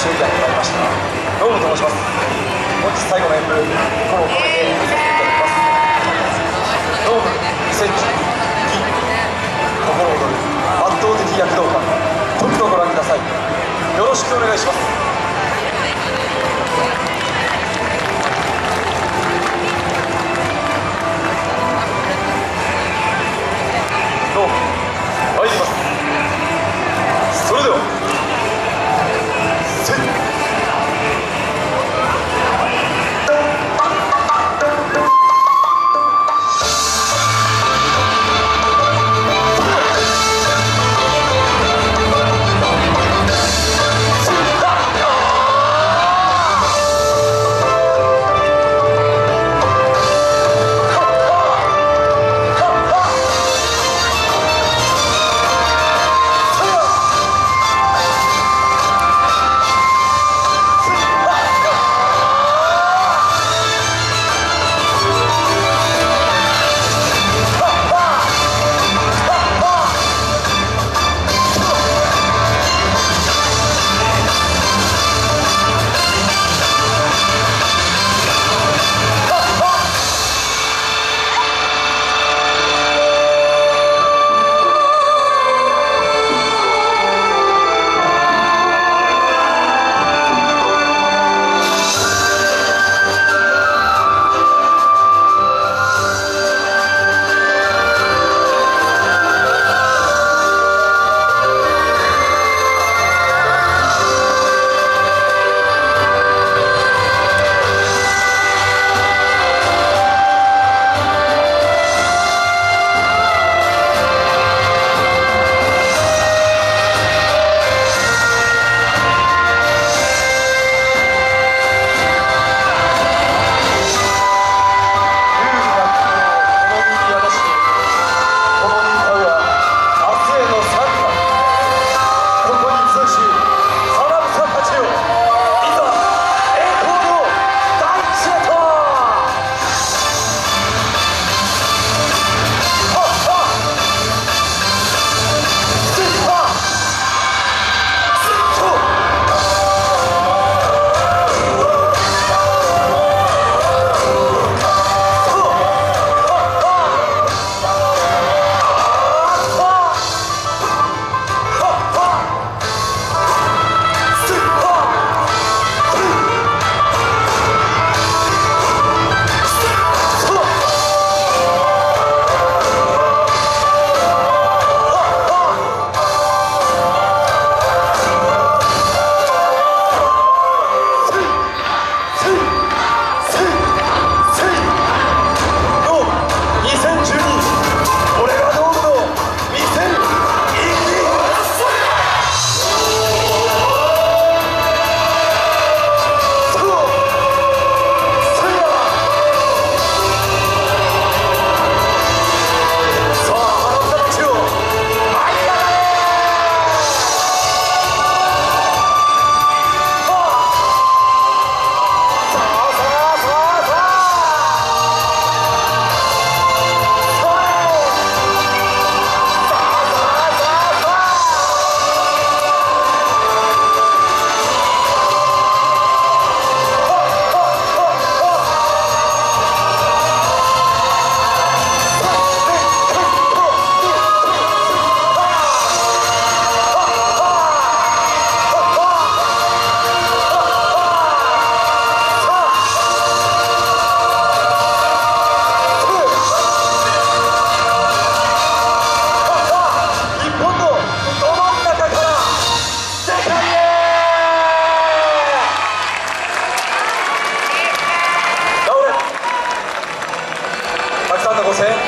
終日が決まりました。どうもと申します。本日最後の演舞心を込めて見せていただきますどうも奇跡金心躍る圧倒的躍動感とくとご覧ください。よろしくお願いします。 보세요.